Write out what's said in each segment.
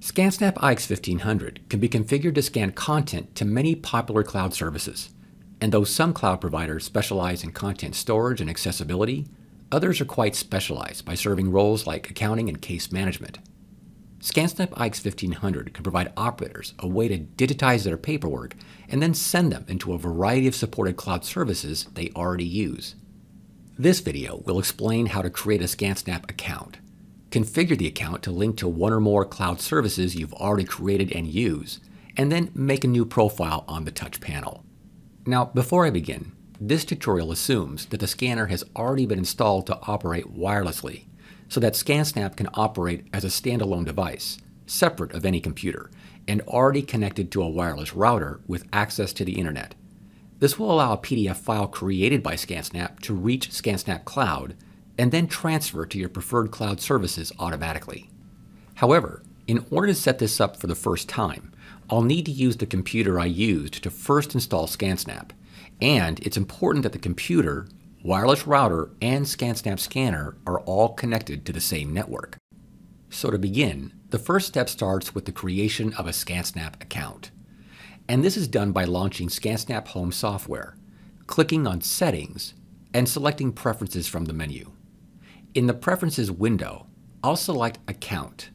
ScanSnap IX1500 can be configured to scan content to many popular cloud services. And though some cloud providers specialize in content storage and accessibility, others are quite specialized by serving roles like accounting and case management. ScanSnap IX1500 can provide operators a way to digitize their paperwork and then send them into a variety of supported cloud services they already use. This video will explain how to create a ScanSnap account, configure the account to link to one or more cloud services you've already created and use, and then make a new profile on the touch panel. Now, before I begin, this tutorial assumes that the scanner has already been installed to operate wirelessly, so that ScanSnap can operate as a standalone device, separate of any computer, and already connected to a wireless router with access to the internet. This will allow a PDF file created by ScanSnap to reach ScanSnap Cloud and then transfer to your preferred cloud services automatically. However, in order to set this up for the first time, I'll need to use the computer I used to first install ScanSnap, and it's important that the computer wireless router, and ScanSnap scanner are all connected to the same network. So to begin, the first step starts with the creation of a ScanSnap account. And this is done by launching ScanSnap Home software, clicking on Settings, and selecting Preferences from the menu. In the Preferences window, I'll select Account.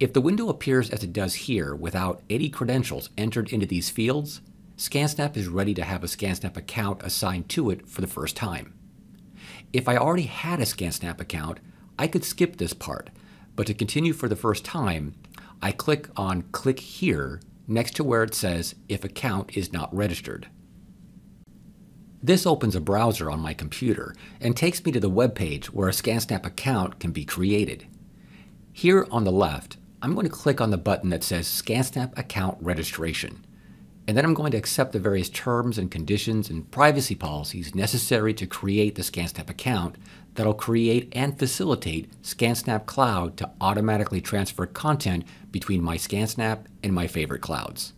If the window appears as it does here without any credentials entered into these fields, ScanSnap is ready to have a ScanSnap account assigned to it for the first time. If I already had a ScanSnap account, I could skip this part, but to continue for the first time, I click on Click Here next to where it says If Account is not registered. This opens a browser on my computer and takes me to the web page where a ScanSnap account can be created. Here on the left, I'm going to click on the button that says ScanSnap Account Registration and then I'm going to accept the various terms and conditions and privacy policies necessary to create the ScanSnap account that'll create and facilitate ScanSnap Cloud to automatically transfer content between my ScanSnap and my favorite clouds.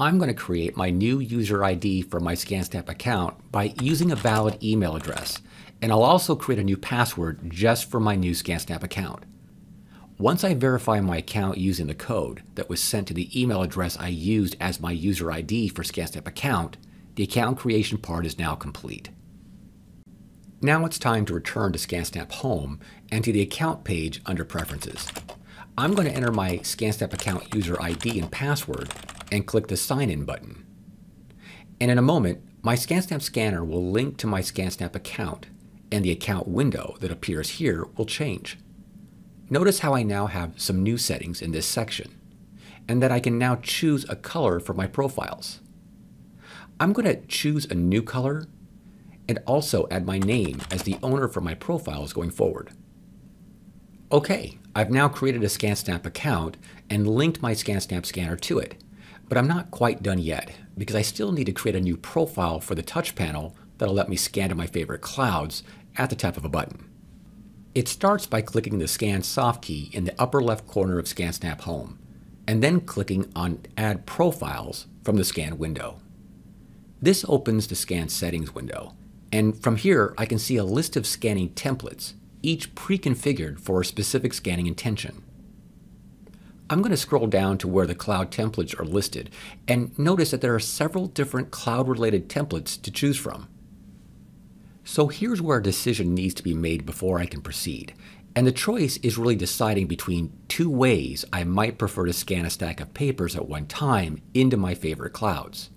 I'm going to create my new user ID for my ScanSnap account by using a valid email address, and I'll also create a new password just for my new ScanSnap account. Once I verify my account using the code that was sent to the email address I used as my user ID for ScanSnap account, the account creation part is now complete. Now it's time to return to ScanSnap Home and to the account page under Preferences. I'm going to enter my ScanSnap account user ID and password and click the Sign In button. And in a moment, my ScanSnap scanner will link to my ScanSnap account, and the account window that appears here will change. Notice how I now have some new settings in this section, and that I can now choose a color for my profiles. I'm going to choose a new color and also add my name as the owner for my profiles going forward. Okay, I've now created a ScanSnap account and linked my ScanSnap scanner to it, but I'm not quite done yet because I still need to create a new profile for the touch panel that'll let me scan to my favorite clouds at the tap of a button. It starts by clicking the Scan soft key in the upper left corner of ScanSnap Home, and then clicking on Add Profiles from the Scan window. This opens the Scan Settings window, and from here I can see a list of scanning templates, each pre-configured for a specific scanning intention. I'm going to scroll down to where the cloud templates are listed and notice that there are several different cloud-related templates to choose from. So here's where a decision needs to be made before I can proceed. And the choice is really deciding between two ways I might prefer to scan a stack of papers at one time into my favorite clouds.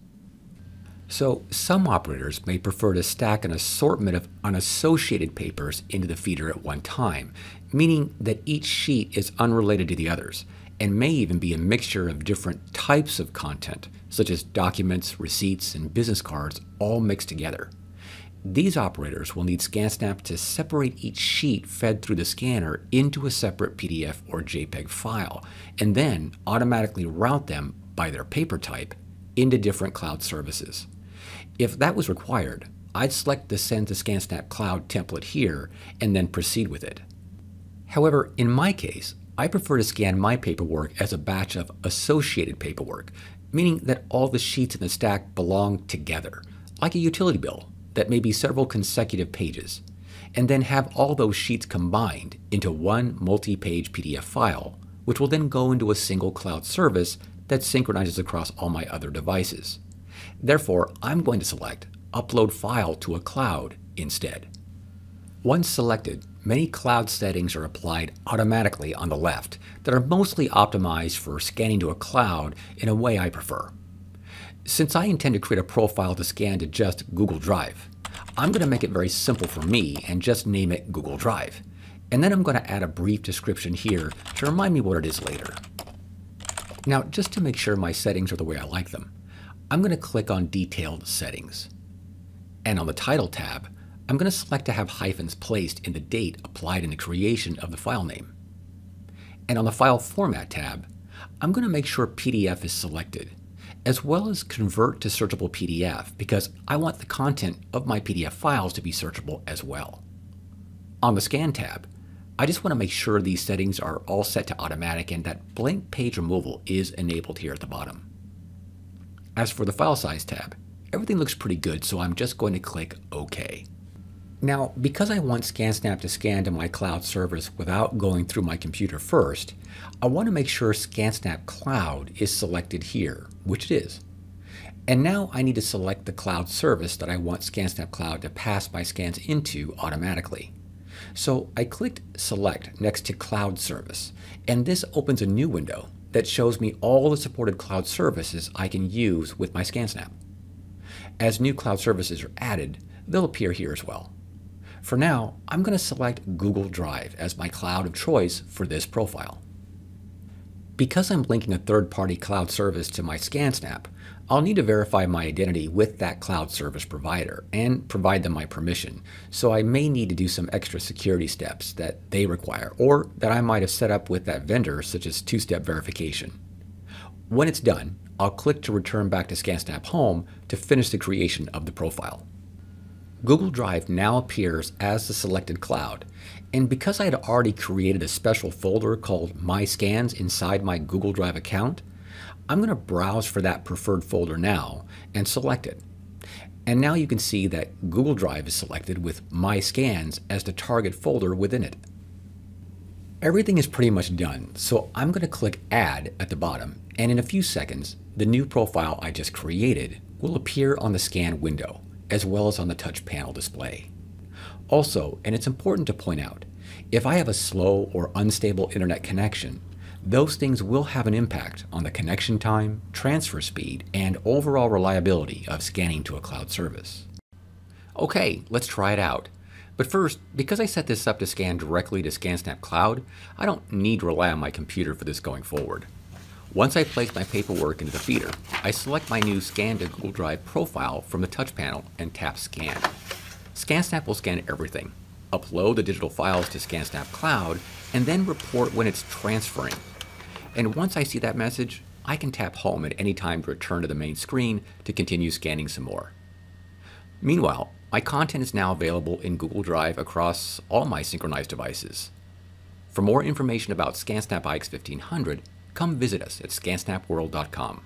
So some operators may prefer to stack an assortment of unassociated papers into the feeder at one time, meaning that each sheet is unrelated to the others, and may even be a mixture of different types of content, such as documents, receipts, and business cards all mixed together. These operators will need ScanSnap to separate each sheet fed through the scanner into a separate PDF or JPEG file, and then automatically route them by their paper type into different cloud services. If that was required, I'd select the Send to ScanSnap Cloud template here and then proceed with it. However, in my case, I prefer to scan my paperwork as a batch of associated paperwork, meaning that all the sheets in the stack belong together, like a utility bill that may be several consecutive pages, and then have all those sheets combined into one multi-page PDF file which will then go into a single cloud service that synchronizes across all my other devices. Therefore, I'm going to select Upload File to a Cloud instead. Once selected, many cloud settings are applied automatically on the left that are mostly optimized for scanning to a cloud in a way I prefer. Since I intend to create a profile to scan to just Google Drive, I'm going to make it very simple for me and just name it Google Drive. And then I'm going to add a brief description here to remind me what it is later. Now, just to make sure my settings are the way I like them, I'm going to click on Detailed Settings. And on the Title tab, I'm going to select to have hyphens placed in the date applied in the creation of the file name. And on the File Format tab, I'm going to make sure PDF is selected, as well as Convert to Searchable PDF, because I want the content of my PDF files to be searchable as well. On the Scan tab, I just want to make sure these settings are all set to automatic and that blank page removal is enabled here at the bottom. As for the File Size tab, everything looks pretty good, so I'm just going to click OK. Now, because I want ScanSnap to scan to my cloud service without going through my computer first, I want to make sure ScanSnap Cloud is selected here, which it is. And now I need to select the cloud service that I want ScanSnap Cloud to pass my scans into automatically. So I clicked Select next to Cloud Service, and this opens a new window that shows me all the supported cloud services I can use with my ScanSnap. As new cloud services are added, they'll appear here as well. For now, I'm going to select Google Drive as my cloud of choice for this profile. Because I'm linking a third-party cloud service to my ScanSnap, I'll need to verify my identity with that cloud service provider and provide them my permission, so I may need to do some extra security steps that they require or that I might have set up with that vendor, such as two-step verification. When it's done, I'll click to return back to ScanSnap Home to finish the creation of the profile. Google Drive now appears as the selected cloud. And because I had already created a special folder called My Scans inside my Google Drive account, I'm going to browse for that preferred folder now and select it. And now you can see that Google Drive is selected with My Scans as the target folder within it. Everything is pretty much done, so I'm going to click Add at the bottom, and in a few seconds, the new profile I just created will appear on the scan window as well as on the touch panel display. Also, and it's important to point out, if I have a slow or unstable internet connection, those things will have an impact on the connection time, transfer speed, and overall reliability of scanning to a cloud service. Okay, let's try it out. But first, because I set this up to scan directly to ScanSnap Cloud, I don't need to rely on my computer for this going forward. Once I place my paperwork into the feeder, I select my new Scan to Google Drive profile from the touch panel and tap Scan. ScanSnap will scan everything, upload the digital files to ScanSnap Cloud, and then report when it's transferring. And once I see that message, I can tap Home at any time to return to the main screen to continue scanning some more. Meanwhile, my content is now available in Google Drive across all my synchronized devices. For more information about ScanSnap IX1500, come visit us at scansnapworld.com.